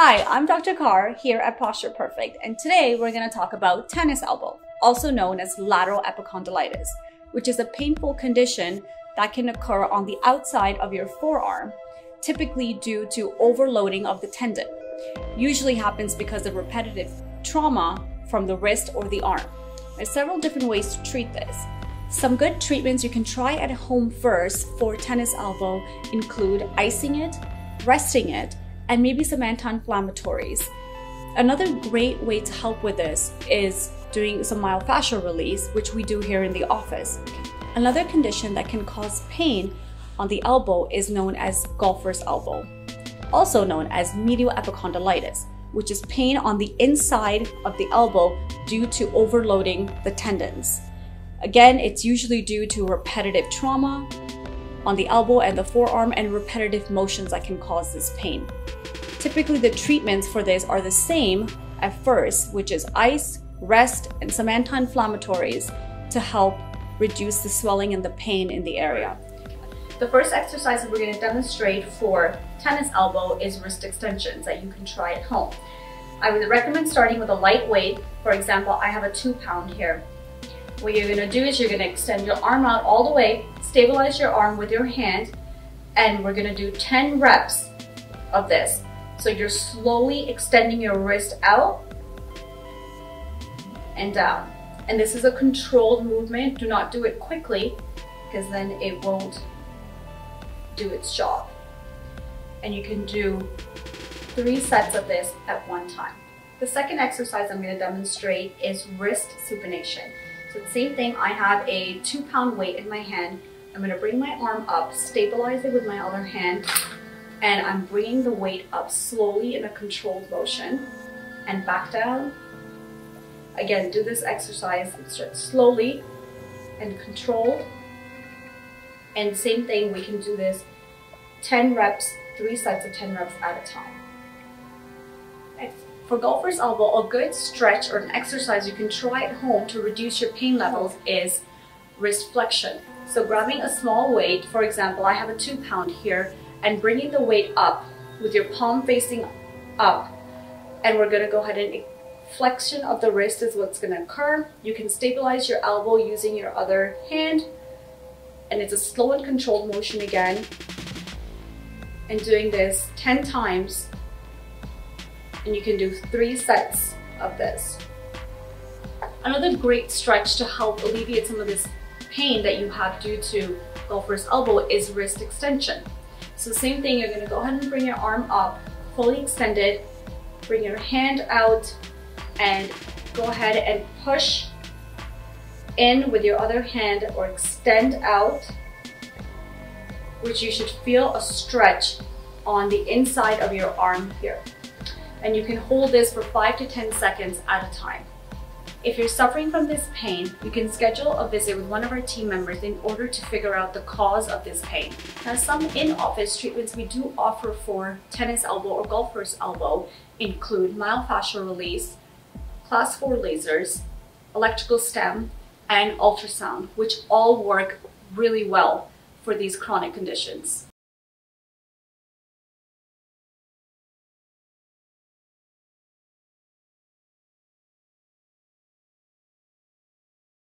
Hi, I'm Dr. Carr here at Posture Perfect, and today we're going to talk about tennis elbow, also known as lateral epicondylitis, which is a painful condition that can occur on the outside of your forearm, typically due to overloading of the tendon. Usually happens because of repetitive trauma from the wrist or the arm. There's several different ways to treat this. Some good treatments you can try at home first for tennis elbow include icing it, resting it, and maybe some anti-inflammatories. Another great way to help with this is doing some myofascial release, which we do here in the office. Another condition that can cause pain on the elbow is known as golfer's elbow, also known as medial epicondylitis, which is pain on the inside of the elbow due to overloading the tendons. Again, it's usually due to repetitive trauma on the elbow and the forearm and repetitive motions that can cause this pain. Typically, the treatments for this are the same at first, which is ice, rest, and some anti-inflammatories to help reduce the swelling and the pain in the area. The first exercise that we're going to demonstrate for tennis elbow is wrist extensions that you can try at home. I would recommend starting with a light weight. For example, I have a two pound here. What you're going to do is you're going to extend your arm out all the way, stabilize your arm with your hand, and we're going to do 10 reps of this. So you're slowly extending your wrist out and down. And this is a controlled movement. Do not do it quickly because then it won't do its job. And you can do three sets of this at one time. The second exercise I'm going to demonstrate is wrist supination. So the same thing, I have a two pound weight in my hand. I'm going to bring my arm up, stabilize it with my other hand, and I'm bringing the weight up slowly in a controlled motion and back down. Again, do this exercise slowly and controlled. And same thing, we can do this 10 reps, three sets of 10 reps at a time. For golfer's elbow, a good stretch or an exercise you can try at home to reduce your pain levels is wrist flexion. So grabbing a small weight, for example, I have a two pound here, and bringing the weight up with your palm facing up. And we're gonna go ahead and flexion of the wrist is what's gonna occur. You can stabilize your elbow using your other hand. And it's a slow and controlled motion again. And doing this 10 times. And you can do three sets of this. Another great stretch to help alleviate some of this pain that you have due to golfer's elbow is wrist extension. So same thing, you're gonna go ahead and bring your arm up, fully extended, bring your hand out, and go ahead and push in with your other hand or extend out, which you should feel a stretch on the inside of your arm here. And you can hold this for five to 10 seconds at a time. If you're suffering from this pain, you can schedule a visit with one of our team members in order to figure out the cause of this pain. Now, some in-office treatments we do offer for tennis elbow or golfer's elbow include myofascial release, class 4 lasers, electrical stim, and ultrasound, which all work really well for these chronic conditions.